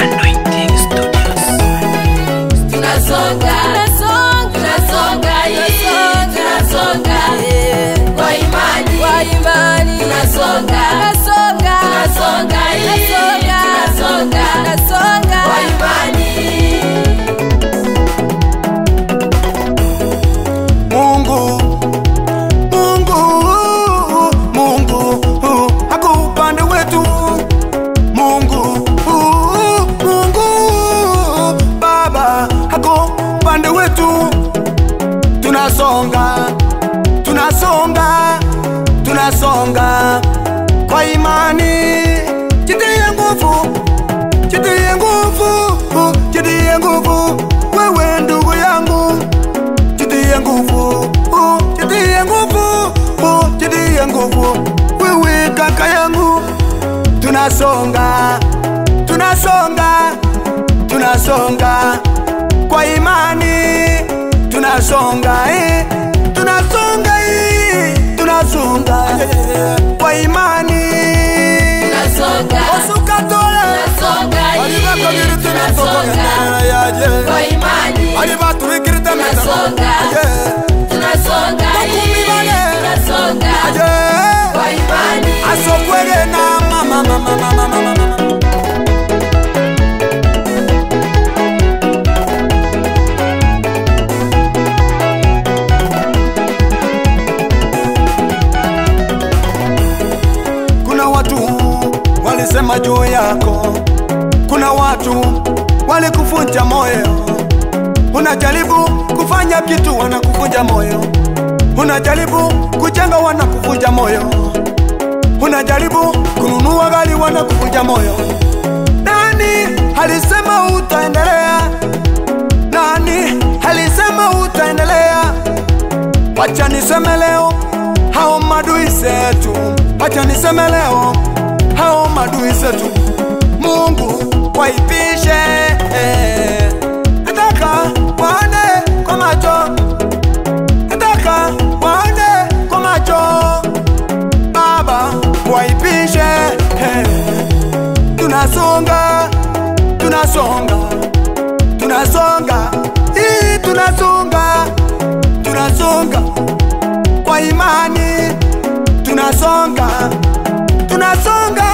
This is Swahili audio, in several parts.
Anointing Studios. tunasonga Tunasonga, tunasonga, tunasonga kwa imani. Jitie nguvu, jitie nguvu, jitie nguvu, wewe ndugu yangu jitie nguvu, jitie nguvu, jitie nguvu, wewe kaka yangu, tunasonga, tunasonga, tunasonga kwa imani, tunasonga ndinazonga walisema juu yako. Kuna watu walikuvunja moyo. Unajaribu kufanya kitu wanakuvunja moyo. Unajaribu kujenga wanakuvunja moyo. Unajaribu kununua gari wanakuvunja moyo. Nani alisema utaendelea? Nani alisema utaendelea? Wacha niseme leo hao madui zetu. Wacha niseme leo hao madui zetu mungu waipishe nataka waone kwa macho. Nataka waone kwa macho. Baba waipishe tunasonga tunasonga tunasonga. Hii tunasonga tunasonga. Kwa imani tunasonga tunasonga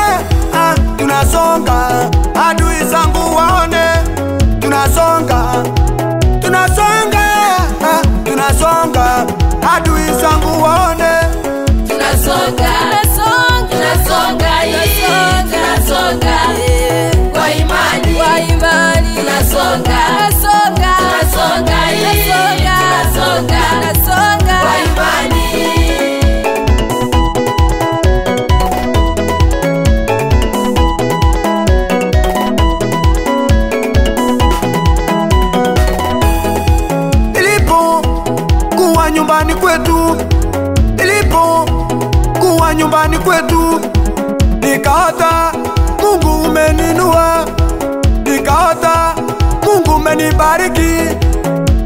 mungu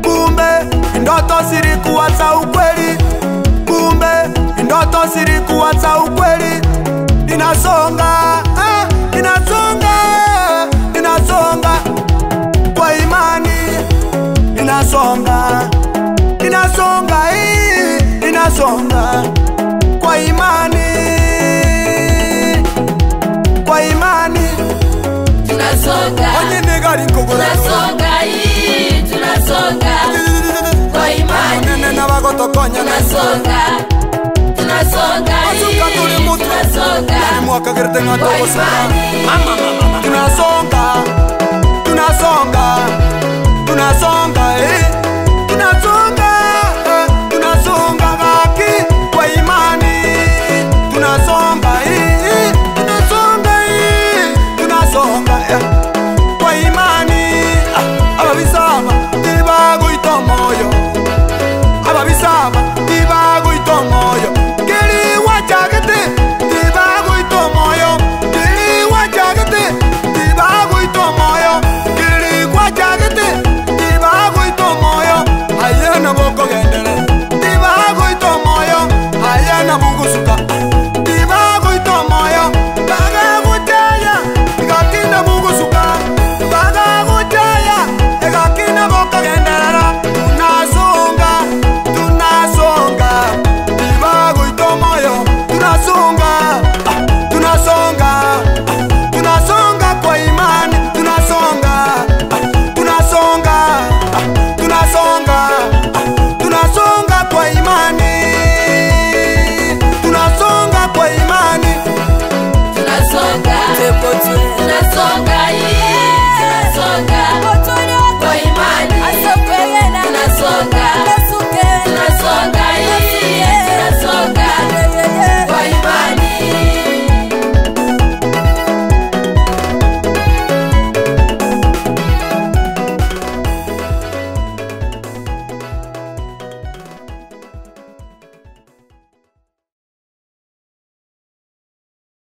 kumbe ndoto zilikuwa za ukweli. Kumbe ndoto zilikuwa za ukweli. Inasonga ah, inasonga inasonga kwa imani inasonga inasonga hii inasonga kwa imani kwa imani tunasonga. Onyine gari nkogora tunasonga hii tunasonga. Kwa imani. Nene nabagotokonya tunasonga. Tunasonga Asuka tuli hii mutu. tunasonga mwakagirite kwa ngatogosa imani. Tunasonga